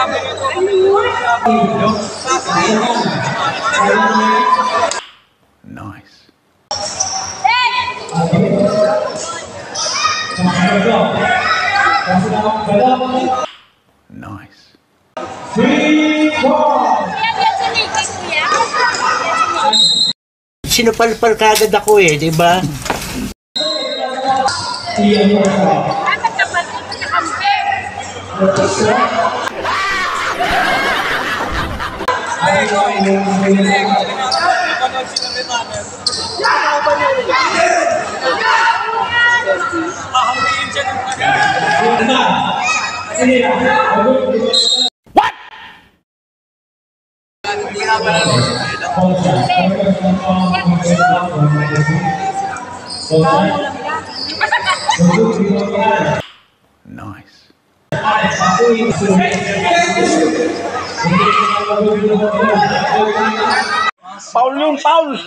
Nice. Nice. Sinupalpal kagad ako eh, di ba? What? nice. Paulinho Paulo.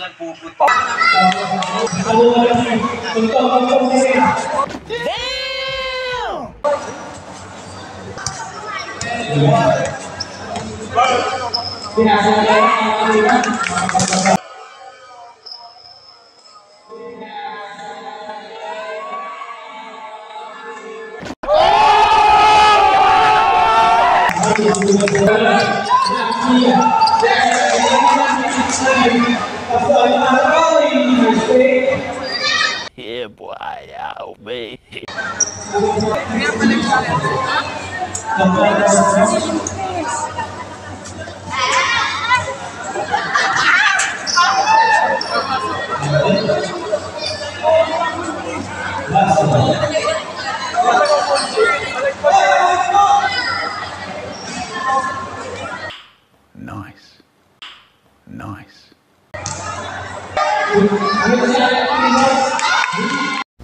Yeah, boy, I'll be.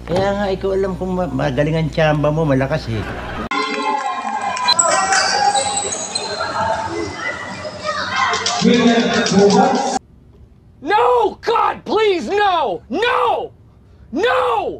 Kaya nga, ikaw alam kung ma- magaling ang tsamba mo, malakas eh. No! God, please, no! No! No!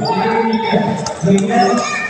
của chị Linh Việt Bình Nam